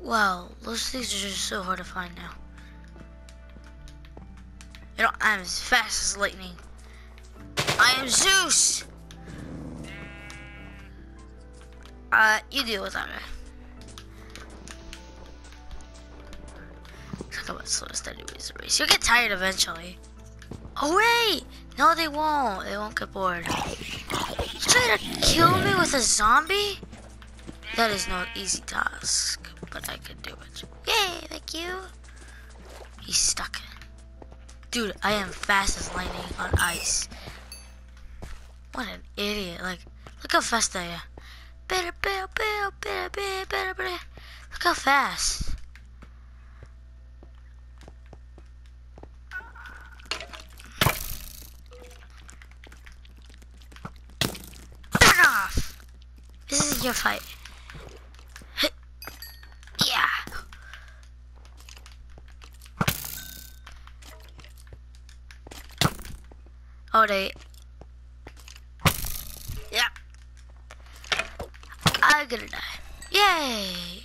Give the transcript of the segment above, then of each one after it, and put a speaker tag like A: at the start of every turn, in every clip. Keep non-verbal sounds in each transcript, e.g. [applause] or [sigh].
A: Wow, those things are just so hard to find now. You know, I'm as fast as lightning. I am Zeus! Uh, you deal with that. Talk about slowest anyways race. You'll get tired eventually. Oh wait! No, they won't. They won't get bored. You try to kill me with a zombie? That is no easy task, Yay, thank you. He's stuck. Dude, I am fast as lightning on ice. What an idiot. Like, look how fast I am. Better, better, better, better, better, better, better. Look how fast. Back off! This is your fight. They. Yeah. I'm gonna die. Yay!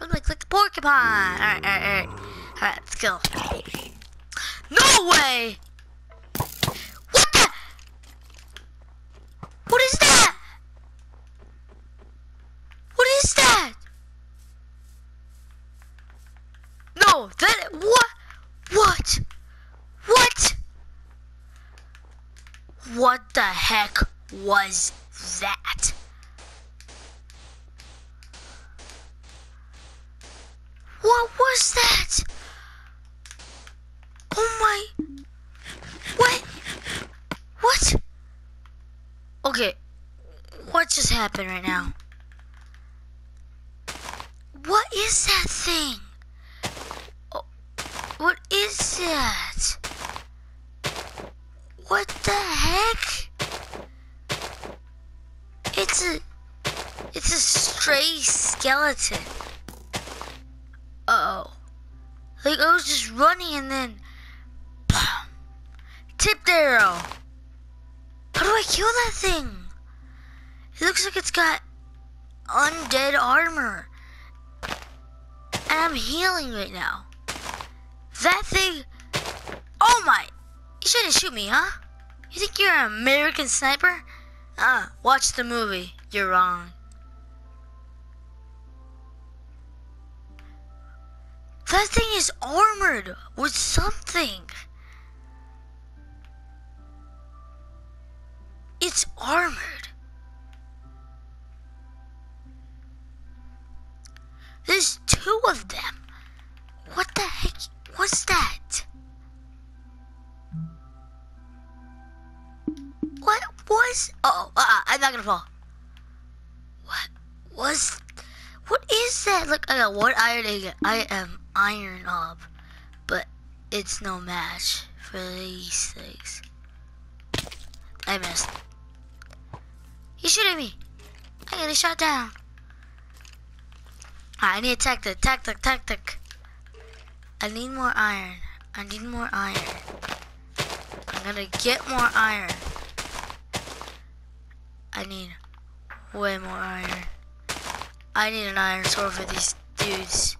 A: I'm like, like the porcupine. Alright, alright, alright. Alright, let's go. No way! What the? What is that? What is that? No, that? What? What? What the heck was that? What was that? Oh my. What? What? Okay. What just happened right now? What is that thing? Oh, what is that? What the heck? It's a it's a stray skeleton. Uh oh. Like I was just running and then boom, tipped arrow. How do I kill that thing? It looks like it's got undead armor. And I'm healing right now. That thing Oh my you shouldn't shoot me, huh? You think you're an American sniper? Ah, watch the movie. You're wrong. That thing is armored with something. It's armored. What was? What is that? Look, I got one iron ingot. I am iron up, but it's no match for these things. I missed. He's shooting me. I got a shot down. Right, I need a tactic, tactic, tactic. I need more iron. I need more iron. I'm gonna get more iron. I need way more iron. I need an iron sword for these dudes.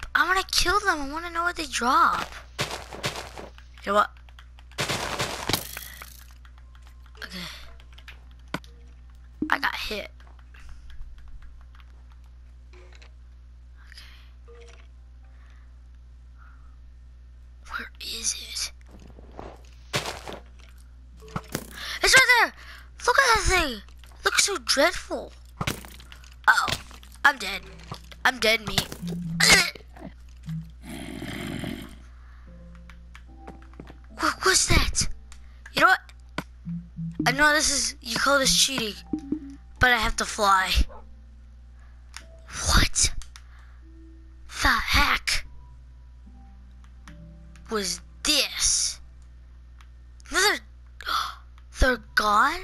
A: But I want to kill them. I want to know what they drop. You know what? Okay. I got hit. Okay. Where is it? It's right there! Look at that thing! looks so dreadful. oh, I'm dead. I'm dead meat. [coughs] what was that? You know what? I know this is, you call this cheating, but I have to fly. What the heck was this? Another, [gasps] they're gone?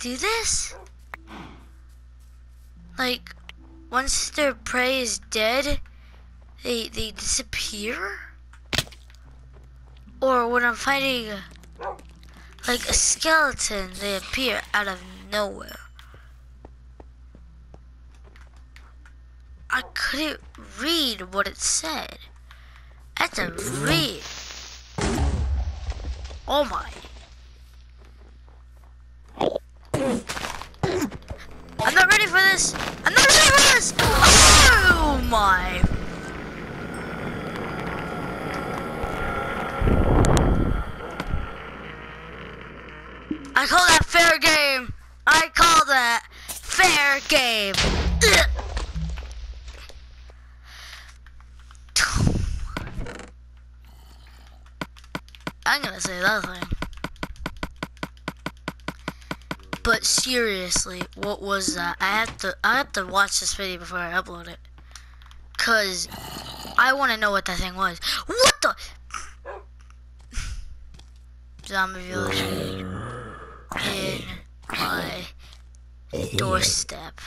A: Do this? Like, once their prey is dead, they they disappear? Or when I'm fighting like a skeleton, they appear out of nowhere. I couldn't read what it said. I had to read. Oh my. I'm not ready for this. I'm not ready for this. Oh my. I call that fair game. I call that fair game. [sighs] I'm gonna say that thing. But seriously, what was that? I have to I have to watch this video before I upload it. Cause I wanna know what that thing was. What the Zombie village in my doorstep.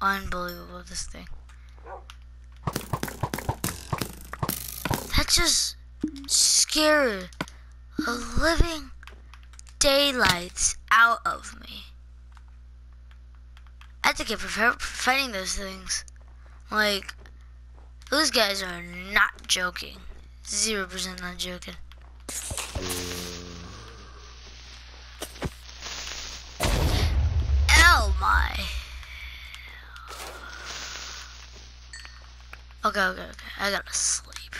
A: Unbelievable this thing. That just scared the living daylights out of me. Prepared for fighting those things. Like, those guys are not joking. Zero percent not joking. Oh my. Okay, okay, okay. I gotta sleep.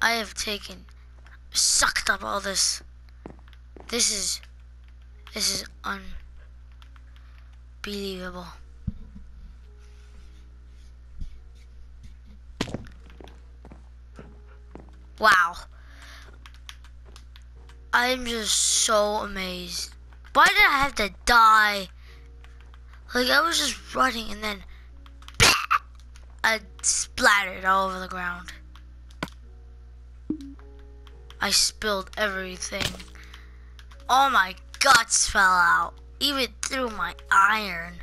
A: I have taken, sucked up all this. This is, this is unbelievable. Wow. I'm just so amazed. Why did I have to die? Like, I was just running and then [laughs] I splattered all over the ground. I spilled everything. All my guts fell out, even through my iron.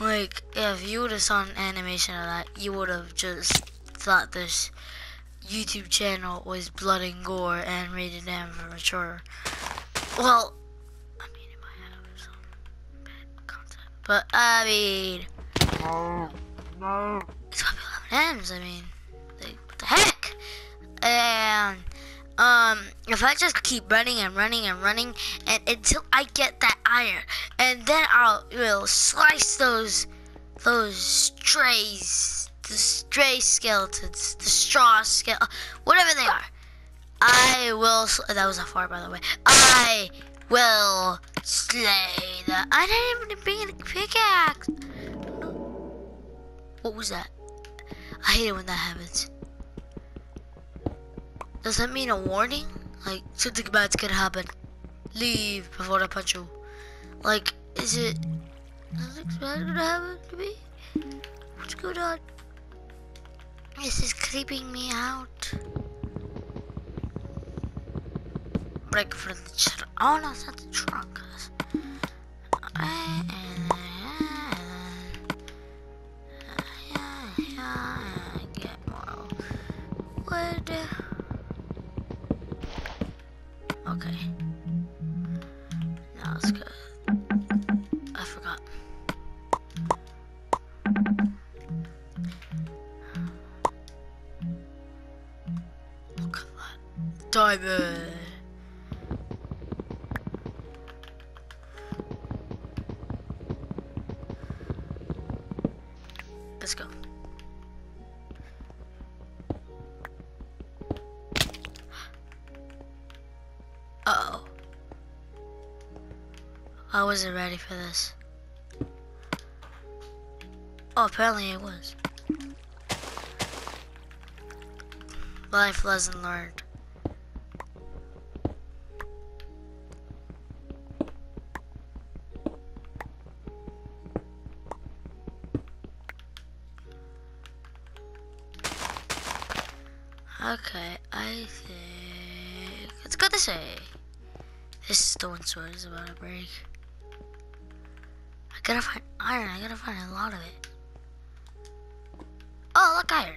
A: Like, if you would have saw an animation of that, you would have just thought this YouTube channel was blood and gore and rated M for mature. Well, I mean, it might have some bad content, but I mean,
B: No, no.
A: it's got M's. I mean, like, what the heck? And um, if I just keep running and running and running, and until I get that iron, and then I'll will slice those those strays, the stray skeletons, the straw skeleton, whatever they are. I will. That was a fart, by the way. I will slay the. I didn't even bring a pickaxe. What was that? I hate it when that happens. Does that mean a warning? Like something bad's gonna happen. Leave before I punch you. Like, is it something bad gonna happen to me? What's going on? This is creeping me out. Break from the trunk. Oh no, it's not the trunk. Get more wood. Okay. Now let's go. I forgot. Look at that. Diamond. I wasn't ready for this. Oh, apparently it was. Life lesson learned. Okay, I think it's good to say. This stone sword is about to break gotta find iron. I gotta find a lot of it. Oh, look, iron.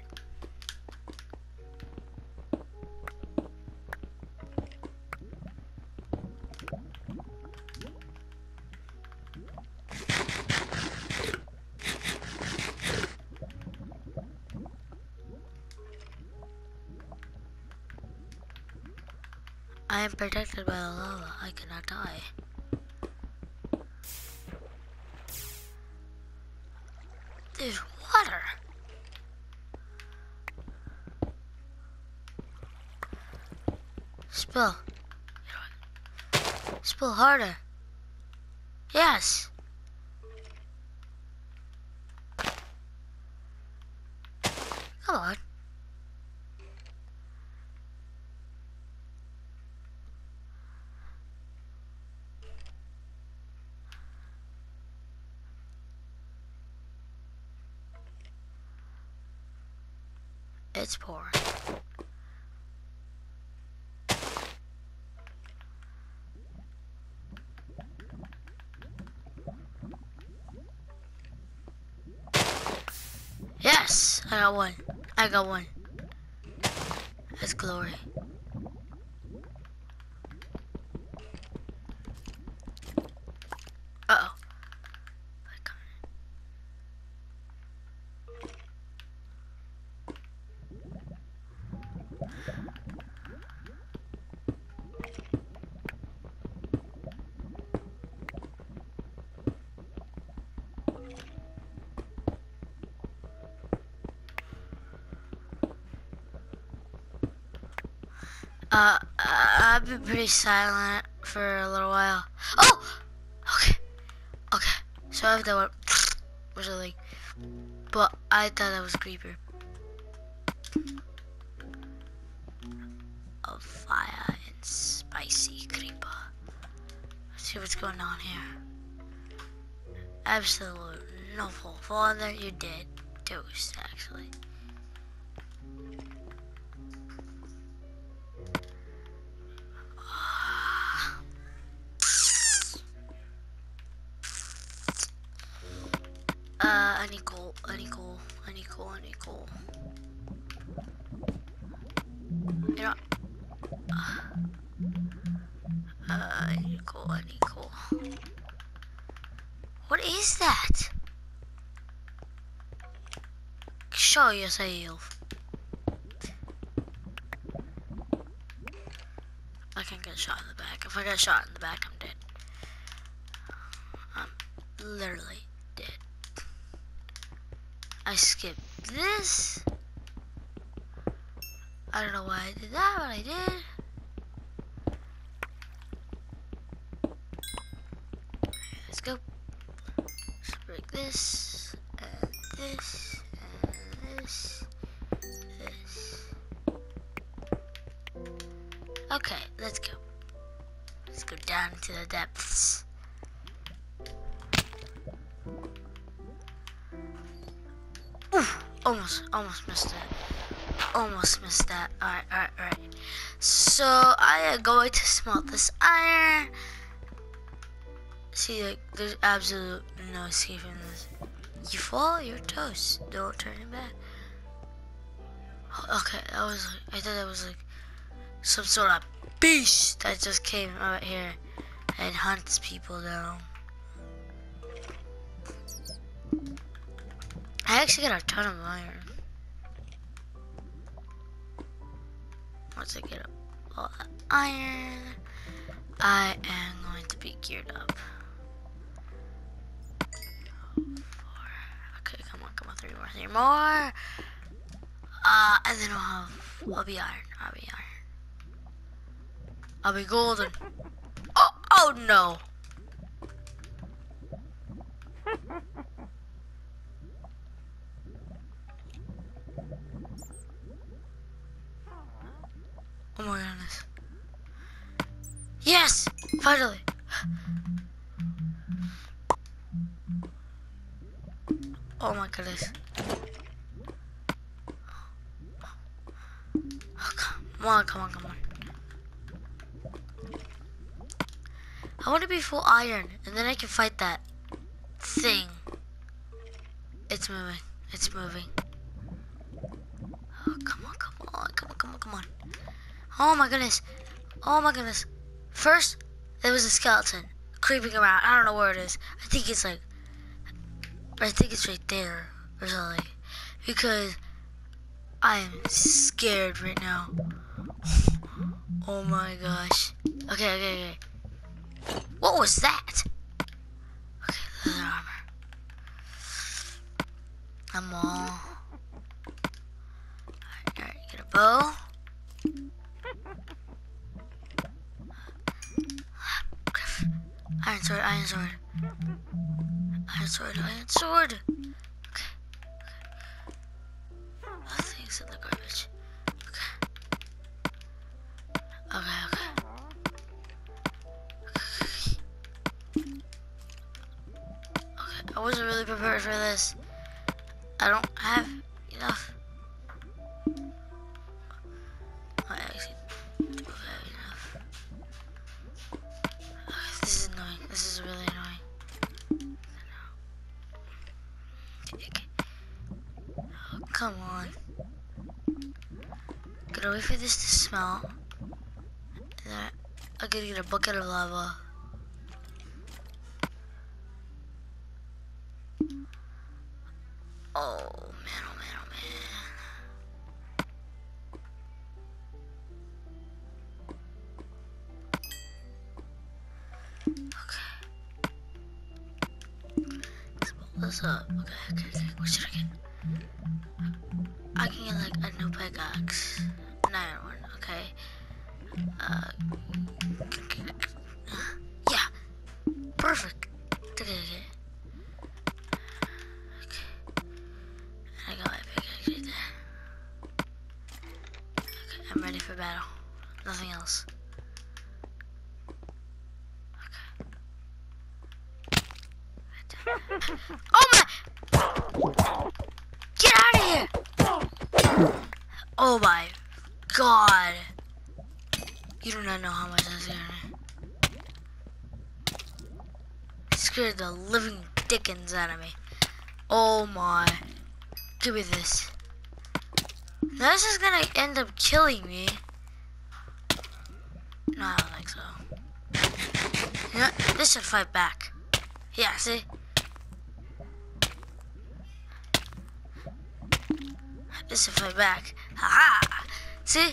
A: I am protected by the lava. I cannot die. There's water. Spill. Spill harder. Yes. Come on. It's pouring. Yes, I got one. I got one. That's glory. Uh oh. Uh, I've been pretty silent for a little while. Oh! Okay. Okay. So I have that one was a like, but I thought that was a creeper. A fire and spicy creeper. Let's see what's going on here. Absolute no fault. Father, you're dead. Toast, actually. Yourself. I can't get shot in the back. If I get shot in the back, I'm dead. I'm literally dead. I skipped this. I don't know why I did that, but I did. Let's go. Let's break this, and this, Okay, let's go. Let's go down to the depths. Oof, almost, almost missed it. Almost missed that. Alright, alright, alright. So, I am going to smelt this iron. See, like, there's absolute no escaping this. You fall, you're toast. Don't turn it back. Okay, that was I thought that was like some sort of beast that just came out here and hunts people down. I actually got a ton of iron. Once I get all that iron, I am going to be geared up. Four. Okay, come on, come on, three more, three more. Uh, and then I'll have, I'll be iron, I'll be iron. I'll be golden. [laughs] Oh, oh no. Oh my goodness. Yes! Finally! [gasps] Oh my goodness. Oh, come on, come on, come on. I want to be full iron, and then I can fight that thing. It's moving. It's moving. Oh, come on, come on, come on, come on, come on. Oh my goodness. Oh my goodness. First, there was a skeleton creeping around. I don't know where it is. I think it's like, I think it's right there or something. Because I am scared right now. Oh my gosh. Okay, okay, okay. What was that? Okay, leather armor. I'm all. Alright, alright, get a bow. Iron sword, iron sword. Iron sword, iron sword. Okay. okay. Oh, things in the garbage. Wasn't really prepared for this. I don't have enough. I actually do have enough. Okay, this is annoying. This is really annoying. Oh, come on. Gotta wait for this to smelt. And then I gotta get a bucket of lava. What should I? I can get like a new pickaxe. An iron one, okay. Uh, Oh my god! You do not know how much that scared. Scared the living dickens out of me. Oh my. Give me this. Now this is gonna end up killing me. No, I don't think so. You know, this should fight back. Yeah, see? This should fight back. Ha ha! See?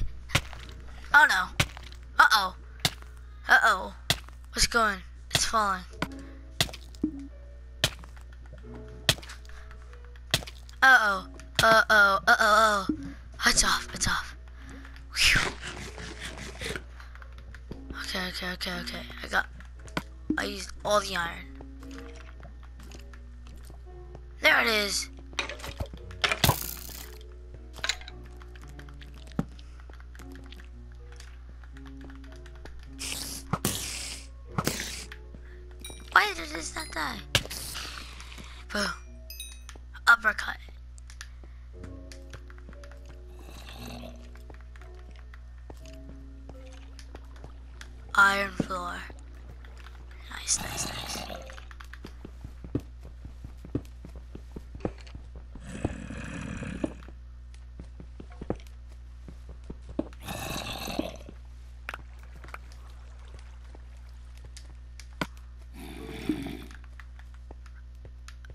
A: Oh no. Uh oh. Uh oh. What's going? It's falling. Uh oh. Uh oh. Uh oh. Oh. It's off. It's off. Whew. Okay. Okay. Okay. Okay. I got. I used all the iron. There it is. This not die? Boom. Uppercut. Iron floor. Nice, nice, nice.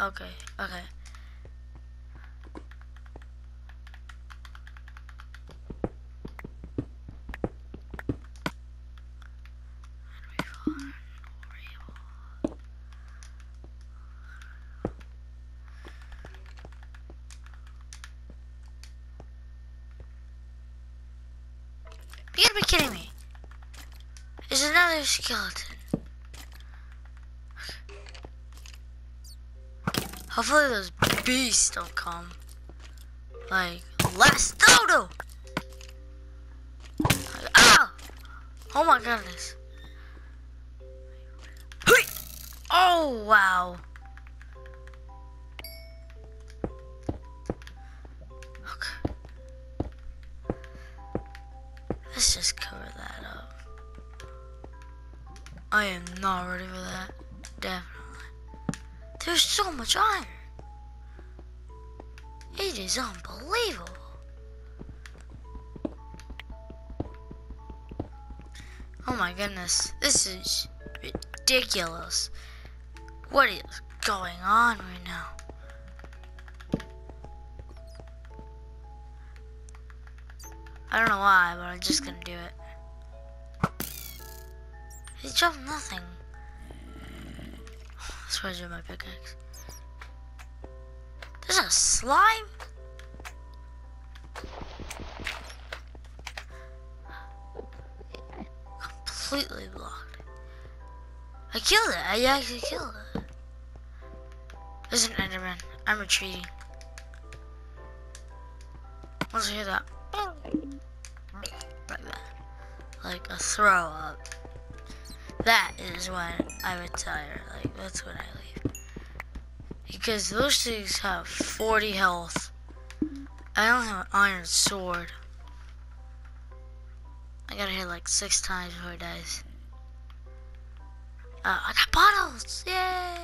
A: Okay, okay. You gotta be kidding me. There's another skeleton. Hopefully those beasts don't come. Like, last Dodo! Ah! Oh my goodness. Oh, wow. Okay. Let's just cover that up. I am not ready for that. Definitely. There's so much iron. It is unbelievable. Oh my goodness, this is ridiculous. What is going on right now? I don't know why, but I'm just gonna do it. He dropped nothing. I drew my pickaxe. There's a slime? Completely blocked. I killed it. I actually killed it. There's an Enderman. I'm retreating. Once I hear that, like that, like a throw up, that is when I retire. Like that's when I leave. Because those things have 40 health. I only have an iron sword. I gotta hit like six times before it dies. Uh, I got bottles! Yay!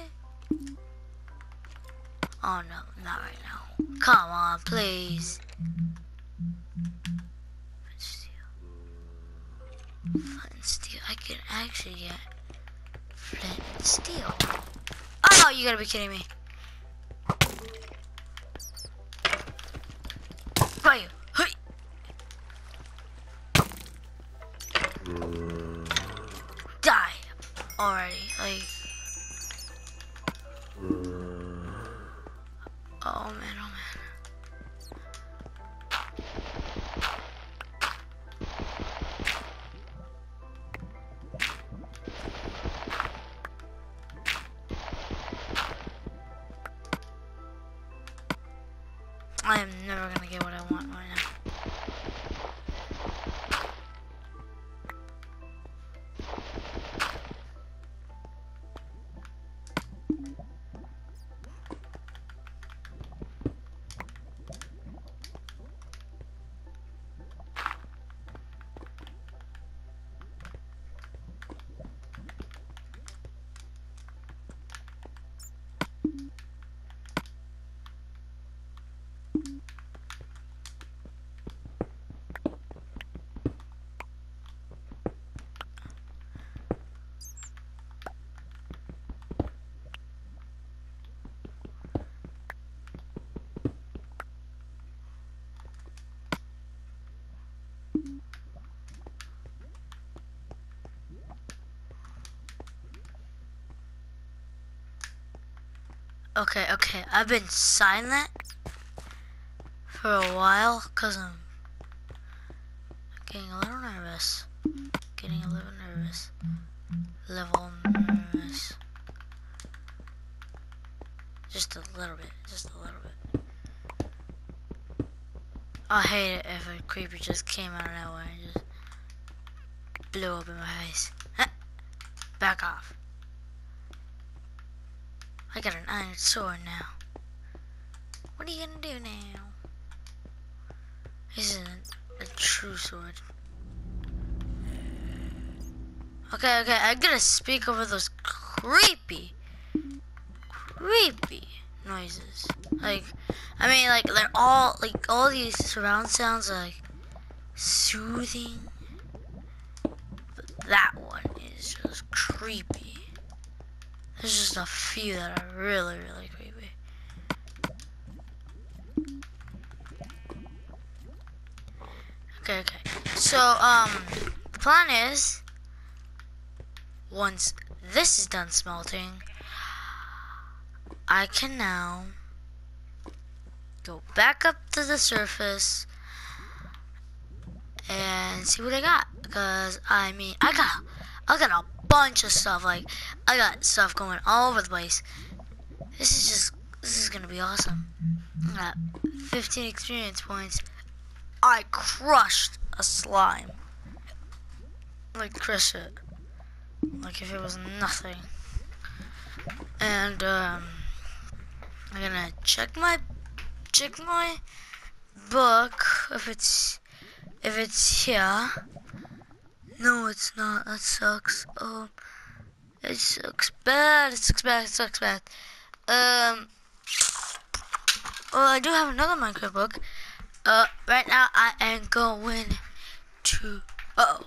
A: Oh no, not right now. Come on, please. Can actually get flint and steel. Oh, you gotta be kidding me. Where are you? Okay, okay. I've been silent for a while because I'm getting a little nervous. Getting a little nervous. Level nervous. Just a little bit. Just a little bit. I hate it if a creeper just came out of nowhere and just blew up in my face. [laughs] Back off. I got an iron sword now. What are you gonna do now? This isn't a true sword. Okay, okay, I'm gonna speak over those creepy, creepy noises. Like, I mean, like, they're all, like, all these surround sounds are, like, soothing. But that one is just creepy. There's just a few that are really, really creepy. Okay, okay. So, um, the plan is, once this is done smelting, I can now go back up to the surface and see what I got. Because, I mean, I got, I got a bunch of stuff. Like, I got stuff going all over the place. This is just, this is gonna be awesome. I got 15 experience points. I crushed a slime. Like, crush it. Like if it was nothing. And, um, I'm gonna check my, check my book if it's, if it's here. No, it's not. That sucks. Um, it sucks bad. It sucks bad. It sucks bad. Um, well, I do have another Minecraft book. Uh, right now I am going to. Uh oh.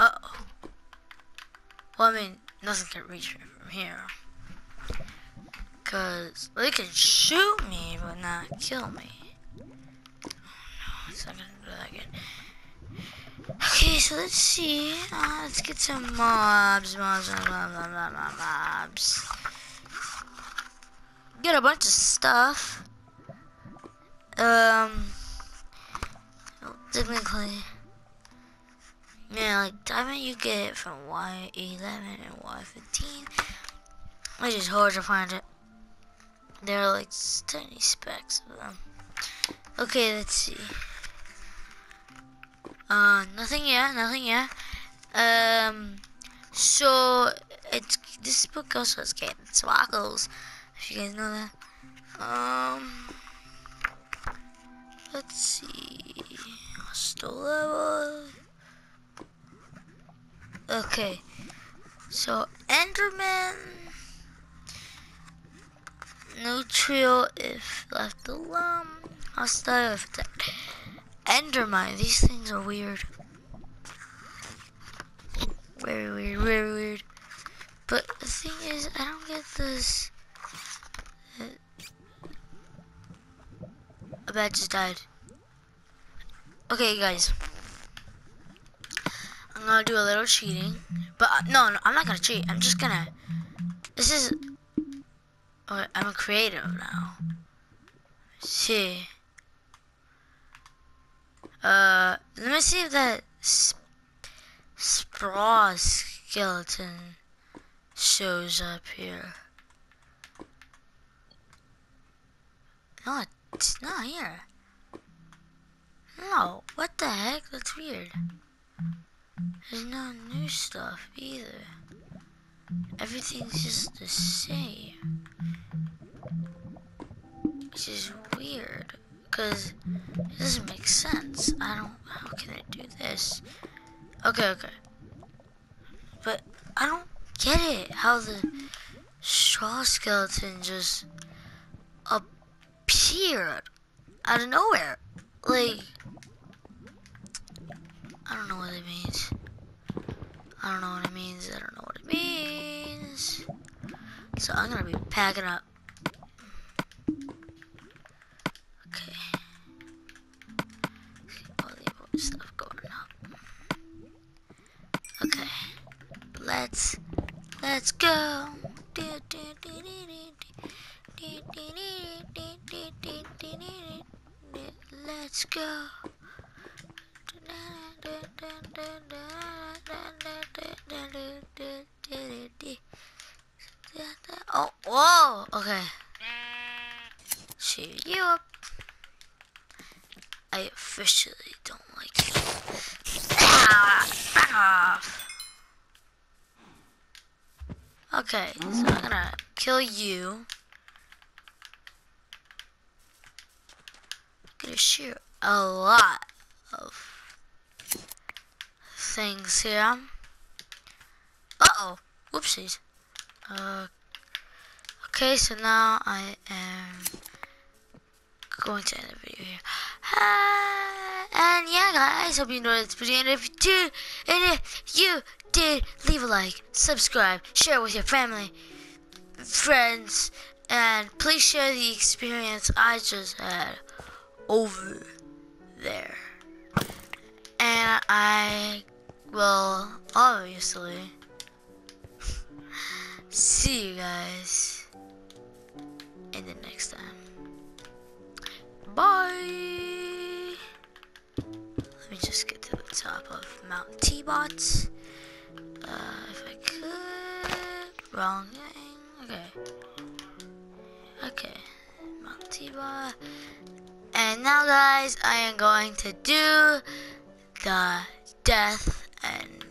A: Uh oh. Well, I mean, nothing can reach me from here. Cause they can shoot me, but not kill me. Oh no, it's not gonna do that again. Okay, so let's see. Uh, let's get some mobs, mobs, mobs, mobs, mobs, mobs. Get a bunch of stuff. Um, technically, yeah, like diamond you get from Y11 and Y15, which is hard to find it. There are like tiny specks of them. Okay, let's see. Uh, nothing yet, nothing yet. Um, so it's this book also has CaptainSparklez. If you guys know that. Um, let's see. Still level. Okay, so Enderman. No Neutral if left alone. Hostile if attacked. Endermine. These things are weird. Very weird, very weird. But the thing is, I don't get this. A bat just died. Okay, guys. I'm gonna do a little cheating. But uh, no, no, I'm not gonna cheat. I'm just gonna. This is. Oh, I'm a creative now. See. Uh, let me see if that sp Spraw skeleton shows up here. No, it's not here. No, what the heck? That's weird. There's no new stuff either. Everything's just the same. Which is weird. Because it doesn't make sense. I don't, how can I do this? Okay, okay. But I don't get it. How the straw skeleton just appeared out of nowhere. Like, I don't know what it means. I don't know what it means. I don't know what it means. So I'm gonna be packing up. Stuff going up. Okay. Let's let's go. Let's go. Oh, whoa, okay. Shoot you up. Officially don't like you. Back off. Okay, so I'm gonna kill you. I'm gonna shoot a lot of things here. Uh-oh. Whoopsies. Uh, okay, so now I am going to end the video here. And yeah, guys, hope you enjoyed this video. And if you did, and if you did, leave a like, subscribe, share with your family, friends, and please share the experience I just had over there. And I will obviously [laughs] see you guys in the next time. Bye. Let me just get to the top of Mount T-Bots. Uh, if I could. Wrong thing. Okay. Okay. Mount T-Bot. And now, guys, I am going to do the death end.